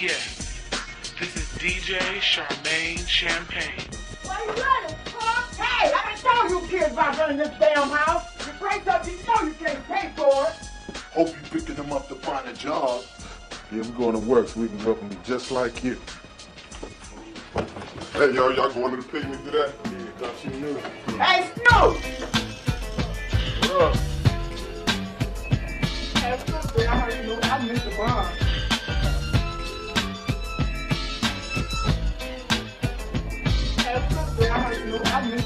Yes, this is DJ Charmaine Champagne. Why you running, huh? Hey, I done told you kids about running this damn house. You break up, you know you can't pay for it. Hope you picking them up to find a job. Yeah, we're going to work so we can help them just like you. Hey, y'all, y'all going to the picnic today? Yeah, thought you knew. Hey, Snoop! What up? Hey, Snoop, I heard you know I missed the bond. The.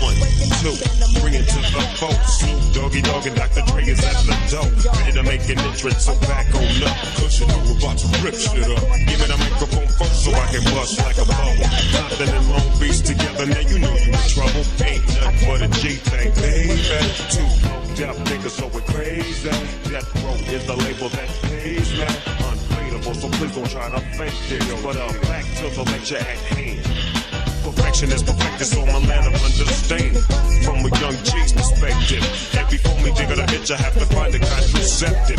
One, two, bring it to the folks. Doggy Dogg and Dr. Dre is at the door. Ready to make an entrance, so back on up. Cushion, we're about to rip shit up. Give me the microphone first so I can bust like a bubble. Compton and Long Beach together, now you know you in trouble. Ain't nothing but a G thing, baby. Two deaf niggas, so we're crazy. Death Row is the label that pays me. Unbeatable, so please don't try to fake this. But uh, back to the lecture at hand. Perfection is perfected, so my land of understanding. From a young G's perspective. And before me dig a bitch, I have to find a contraceptive.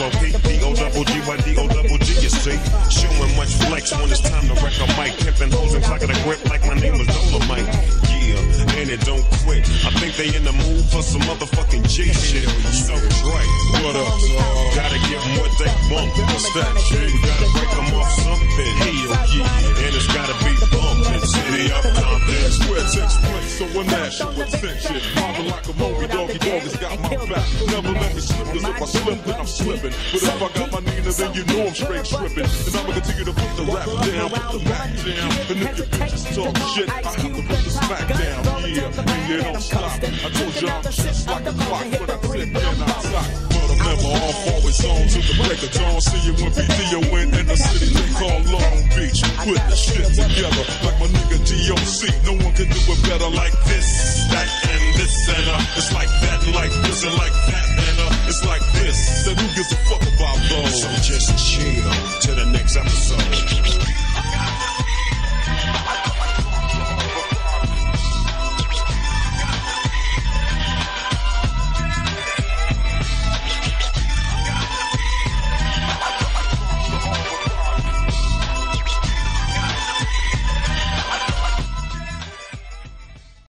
Oppression, double O P, D O double G Y D O double G, you see. Showing much flex when it's time to wreck a mic. Pimping hoes and clocking a grip like my name was Dolomite. Yeah, and it don't quit. I think they in the mood for some motherfucking G shit. So Dre, what up. Gotta give them what they want. What's that? We gotta break them off something. Hell yeah, and it's gotta be bumping. City of Compton. Takes place, so a national attention. Marvin like a movie, Never let me slip, cause if I slip, then I'm slipping. But if I got my Nina, then you know I'm straight tripping. And I'ma continue to put the rap down, put the back down. And if your bitches talk shit, I have to put the smack down. Yeah, and you don't stop. I told you I'm just like a clock, but I stop? But I'm never off, always on to the break of dawn. See you when BDO in, in the city they call Long Beach. Put the shit together